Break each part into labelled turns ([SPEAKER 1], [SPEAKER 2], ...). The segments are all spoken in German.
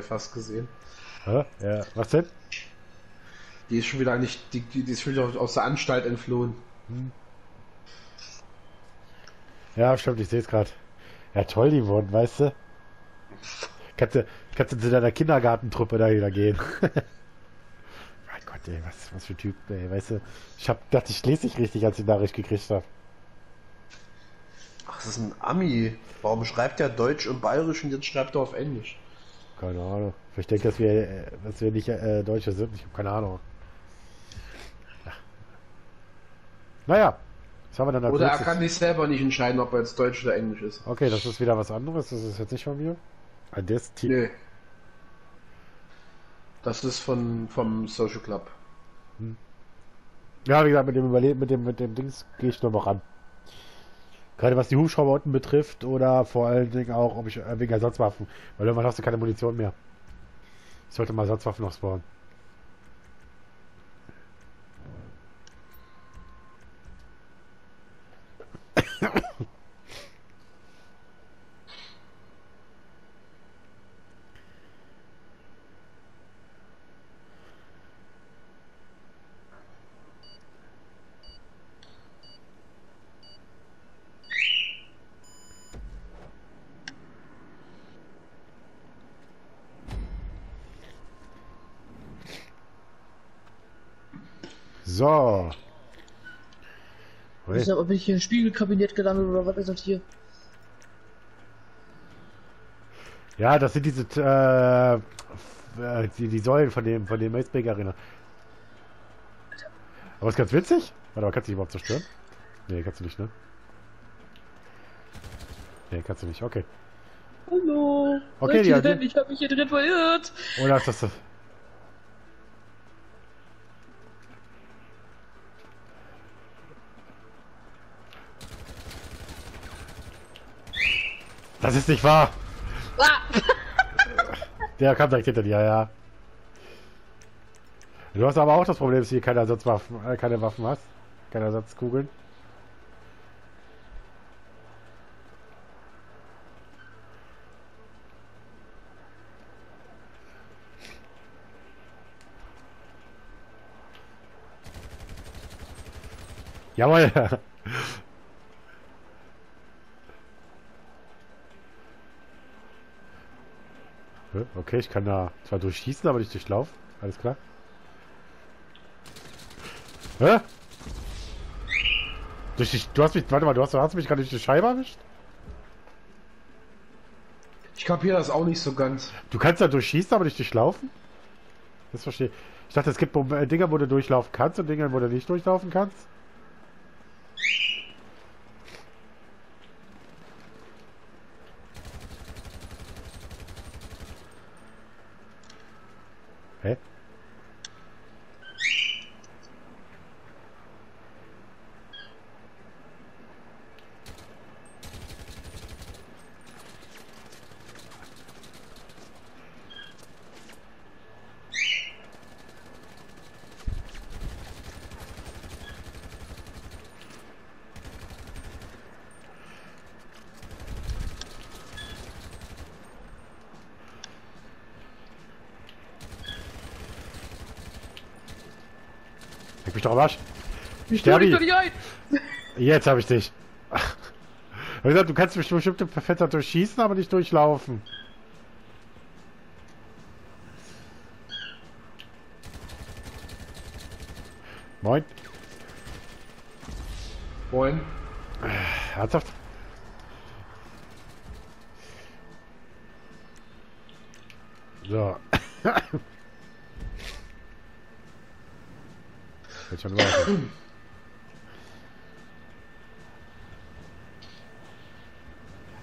[SPEAKER 1] ja fast gesehen.
[SPEAKER 2] Hä? Ja, was denn?
[SPEAKER 1] Die ist schon wieder nicht, die, die ist schon wieder aus der Anstalt entflohen.
[SPEAKER 2] Ja, stimmt, ich sehe es gerade. Ja, toll, die wurden, weißt du? Kannst du, kannst du zu deiner Kindergartentruppe da wieder gehen. mein Gott, ey, was, was für Typ, ey, weißt du? Ich hab gedacht, ich lese nicht richtig, als ich die Nachricht gekriegt habe.
[SPEAKER 1] Ach, das ist ein Ami. Warum schreibt er Deutsch und Bayerisch und jetzt schreibt er auf Englisch?
[SPEAKER 2] Keine Ahnung. Vielleicht denkt, dass wir, dass wir nicht äh, Deutsche sind. Ich habe keine Ahnung. Naja, was haben wir denn da
[SPEAKER 1] Oder er kann sich selber nicht entscheiden, ob er jetzt Deutsch oder Englisch ist.
[SPEAKER 2] Okay, das ist wieder was anderes. Das ist jetzt nicht von mir. Ah, das Team.
[SPEAKER 1] Nee. Das ist von, vom Social Club.
[SPEAKER 2] Ja, wie gesagt, mit dem Überleben, mit dem, mit dem Dings gehe ich nur noch ran. Gerade was die Hubschrauber unten betrifft oder vor allen Dingen auch, ob ich wegen Ersatzwaffen. Weil irgendwann hast du keine Munition mehr. Ich sollte mal Ersatzwaffen noch spawnen. So.
[SPEAKER 3] Ich nicht, ob ich hier im Spiegelkabinett gelandet oder was ist das hier?
[SPEAKER 2] Ja, das sind diese äh, äh, die, die Säulen von dem von dem Macebank Arena. Aber ist ganz witzig. Warte mal, kannst du die überhaupt zerstören? Nee, kannst du nicht, ne? Nee, kannst du nicht. Okay.
[SPEAKER 3] Hallo.
[SPEAKER 2] Okay, hat-
[SPEAKER 3] denn? Ich habe mich hier drin verirrt.
[SPEAKER 2] Oder ist das das? Ist nicht wahr!
[SPEAKER 3] Ah!
[SPEAKER 2] Der kam direkt hinter dir, ja. Du hast aber auch das Problem, dass du hier keine Ersatzwaffen, äh, keine Waffen hast. Keine Ersatzkugeln. Jawohl! Okay, ich kann da zwar durchschießen, aber nicht durchlaufen. Alles klar. Hä? Durch die, du hast mich, warte mal, du hast, hast mich gerade durch die Scheibe erwischt?
[SPEAKER 1] Ich kapiere das auch nicht so ganz.
[SPEAKER 2] Du kannst da durchschießen, aber nicht durchlaufen? Das verstehe ich. Ich dachte, es gibt äh, Dinger, wo du durchlaufen kannst und Dinger, wo du nicht durchlaufen kannst. Hä? Leg mich doch am Arsch.
[SPEAKER 3] Ich
[SPEAKER 2] Sterbi.
[SPEAKER 3] tue dich doch nicht ein.
[SPEAKER 2] Jetzt habe ich dich. Wie gesagt, du kannst bestimmte Fenster durchschießen, aber nicht durchlaufen. Moin.
[SPEAKER 1] Moin.
[SPEAKER 2] Ernsthaft? So. Wird schon laufen.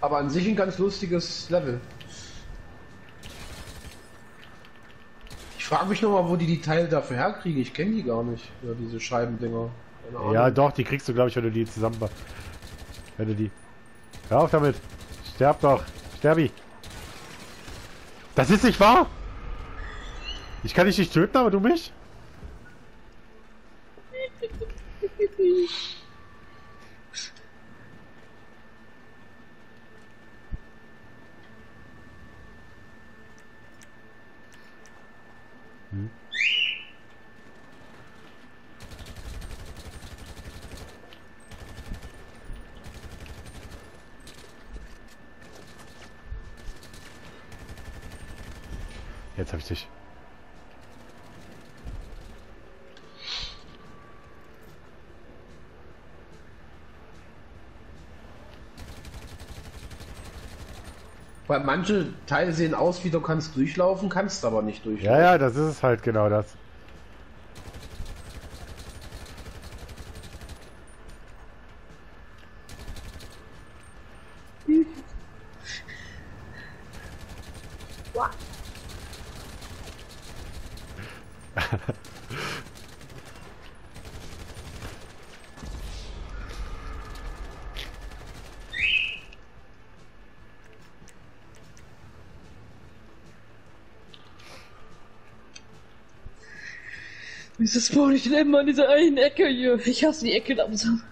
[SPEAKER 1] Aber an sich ein ganz lustiges Level. Ich frage mich nochmal, wo die die Teile dafür herkriegen. Ich kenne die gar nicht. Ja, diese Scheibendinger.
[SPEAKER 2] Ja, doch, die kriegst du, glaube ich, wenn du die zusammen... Wenn du die... Hör auf damit! Sterb doch! Sterbi! Das ist nicht wahr! Ich kann dich nicht töten, aber du mich? Jetzt habe ich dich.
[SPEAKER 1] Weil manche Teile sehen aus, wie du kannst durchlaufen, kannst aber nicht durchlaufen.
[SPEAKER 2] Ja, ja, das ist es halt genau das.
[SPEAKER 3] Wieso spawn ich denn immer an dieser einen Ecke hier? Ich hasse die Ecke langsam.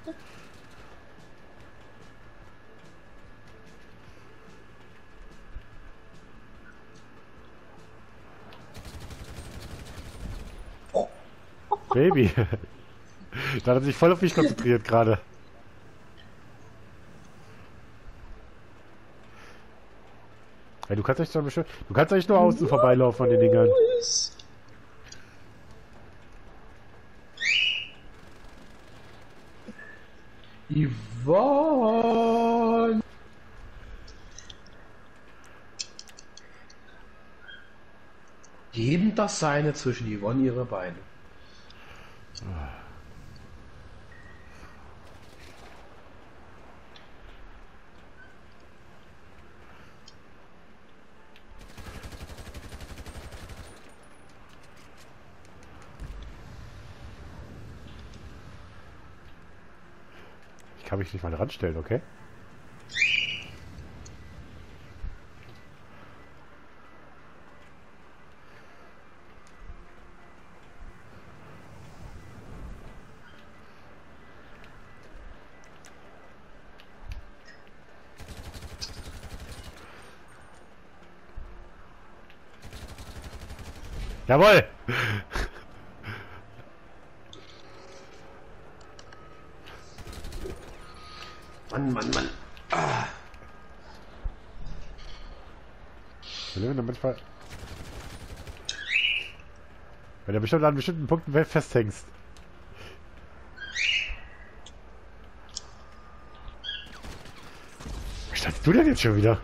[SPEAKER 2] Baby. da hat er sich voll auf mich konzentriert gerade. Ja, du kannst euch doch bestimmt. Du kannst euch nur außen vorbeilaufen an den Dingern.
[SPEAKER 1] Yvonne! Jedem das seine zwischen Yvonne ihre Beine.
[SPEAKER 2] Ich kann mich nicht mal ranstellen, okay? Jawohl!
[SPEAKER 1] Mann, Mann, Mann. Ah.
[SPEAKER 2] Wenn du manchmal. Wenn du bestimmt an bestimmten Punkten festhängst. Was standst du denn jetzt schon wieder?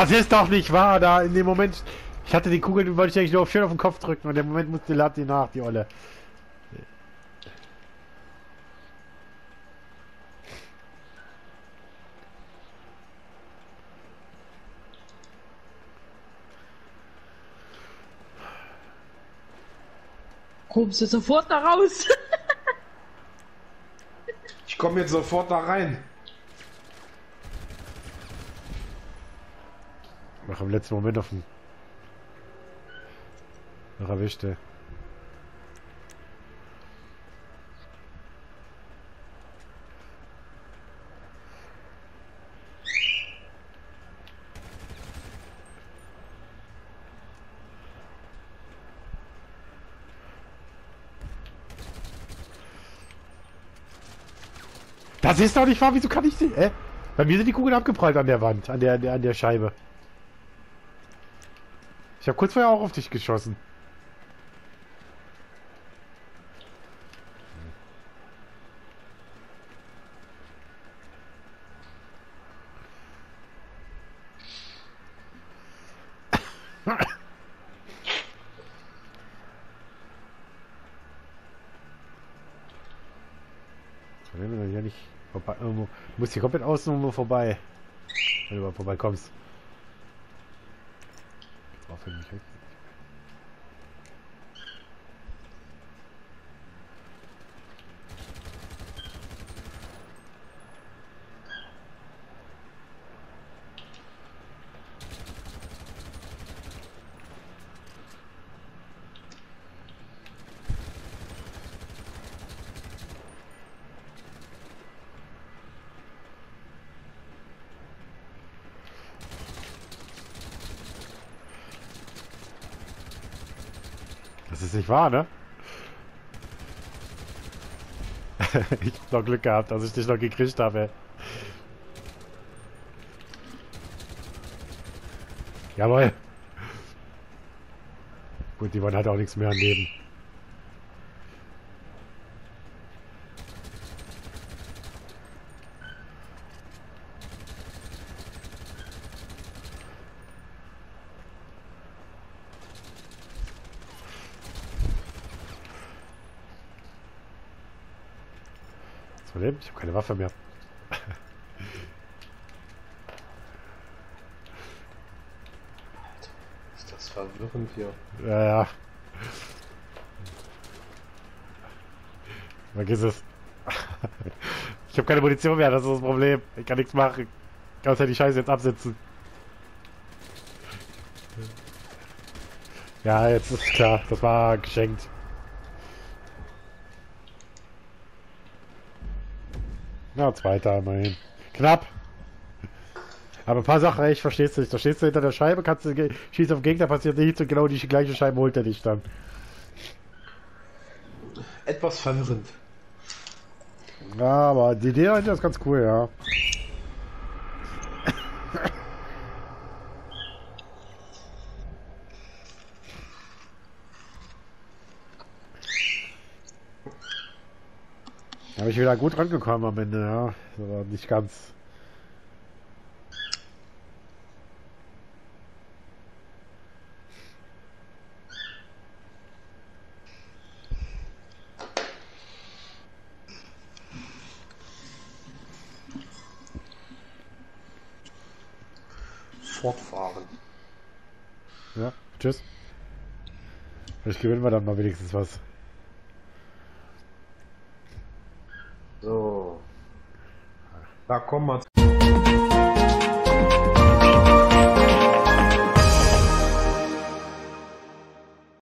[SPEAKER 2] Das ist doch nicht wahr, da in dem Moment. Ich hatte die Kugel, die wollte ich eigentlich nur schön auf den Kopf drücken und im Moment musste Lati nach, die Olle.
[SPEAKER 3] Kommst du sofort da raus?
[SPEAKER 1] Ich komme jetzt sofort da rein.
[SPEAKER 2] Im letzten Moment auf den. Noch erwischt, ey. Das ist doch nicht wahr, wieso kann ich sie? Äh? Bei mir sind die Kugeln abgeprallt an der Wand, an der, an der Scheibe. Ich habe kurz vorher auch auf dich geschossen. Wenn wir hier komplett außen vorbei. Wenn du mal vorbeikommst. War für mich ist nicht wahr, ne? ich hab noch Glück gehabt, dass ich dich noch gekriegt habe. Jawohl. Gut, die wollen halt auch nichts mehr anleben. Ich habe keine Waffe mehr.
[SPEAKER 1] Ist das verwirrend hier.
[SPEAKER 2] Ja, ja. Vergiss es. Ich habe keine Munition mehr, das ist das Problem. Ich kann nichts machen. Ich kann ja die Scheiße jetzt absitzen. Ja, jetzt ist klar. Das war geschenkt. Na, zweiter immerhin. Knapp. Aber ein paar Sachen, ey, ich versteh's nicht. Da stehst du hinter der Scheibe, kannst du schießt auf den Gegner, passiert nichts und genau die gleiche Scheibe holt er dich dann.
[SPEAKER 1] Etwas verwirrend.
[SPEAKER 2] Ja, aber die Idee dahinter ist ganz cool, ja. Da bin ich wieder gut rangekommen am Ende, ja. Aber nicht ganz.
[SPEAKER 1] Fortfahren.
[SPEAKER 2] Ja, tschüss. Vielleicht gewinnen wir dann mal wenigstens was.
[SPEAKER 1] Da kommen wir